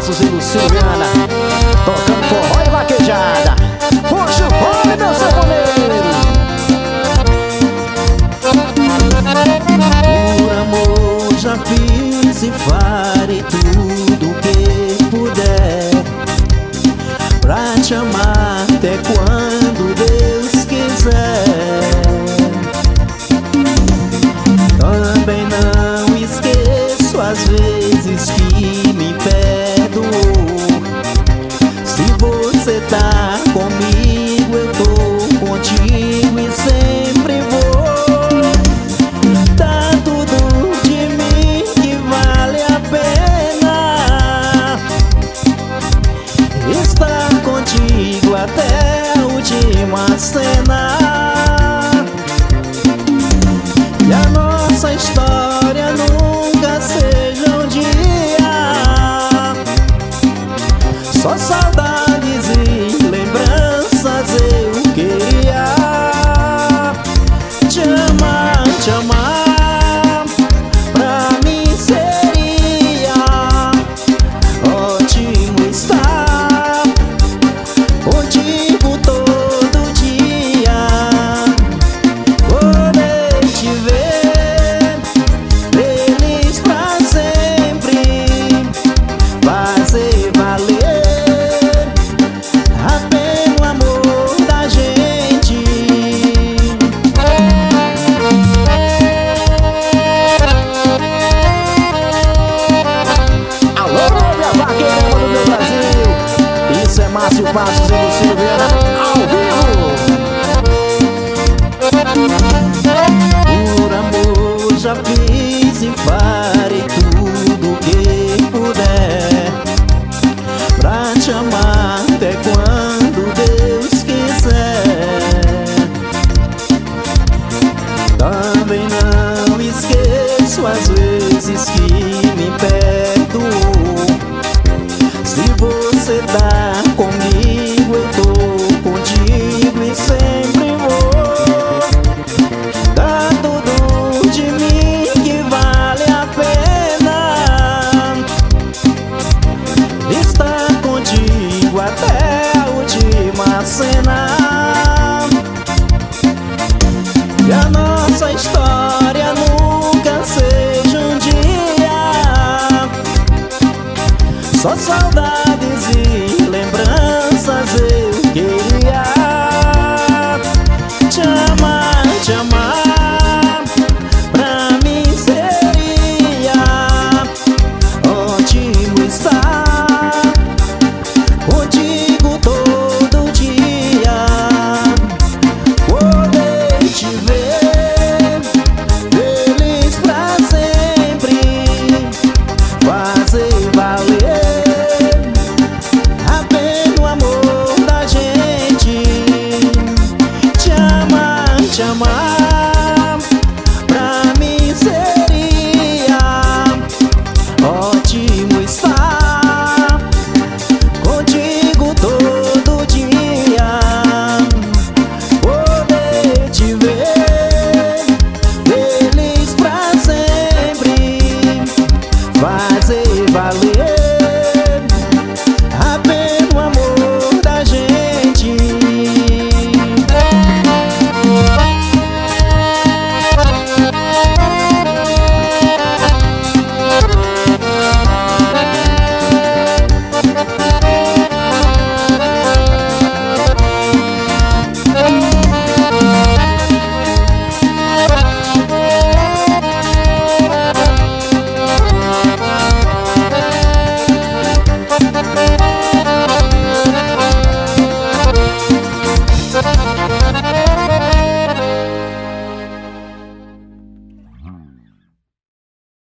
Passos e Luciana Tocando forró e vaquejada. Puxa o meu saboneiro Por amor já fiz e farei tudo o que puder Pra te amar até quando Deus quiser. Também não esqueço às vezes Só saudade chamar até quando Deus quiser. Também não esqueço as vezes que me perdoou. Se você dá Só saudades e